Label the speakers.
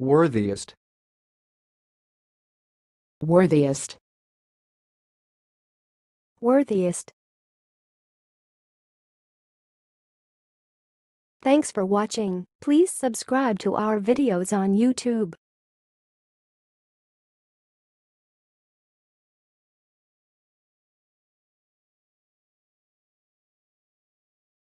Speaker 1: worthiest
Speaker 2: worthiest
Speaker 3: worthiest. Thanks for watching. Please subscribe to our videos on YouTube.